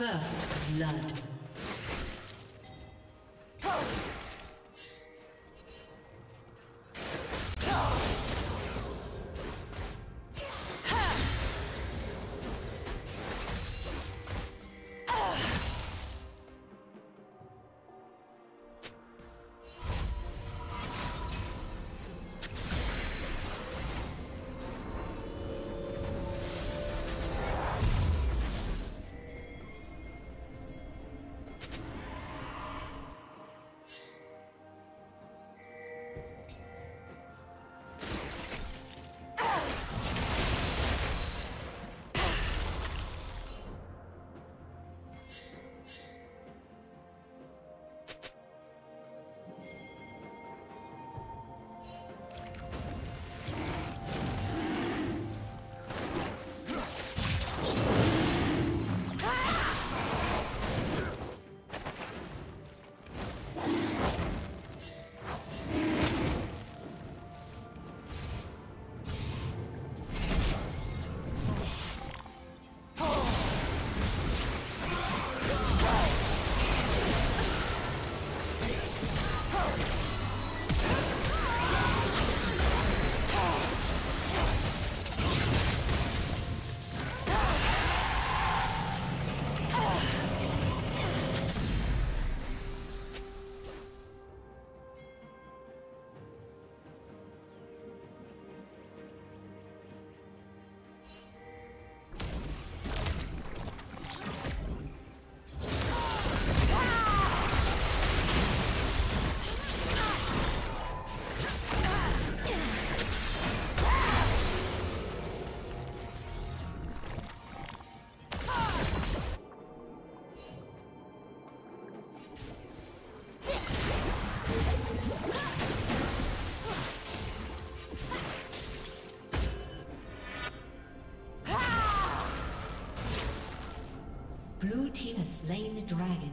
First blood. Slain the dragon.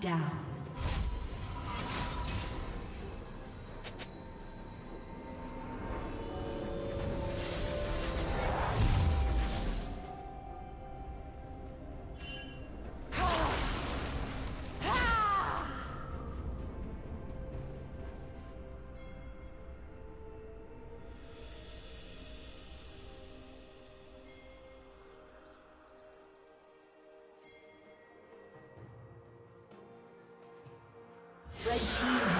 Down. Red team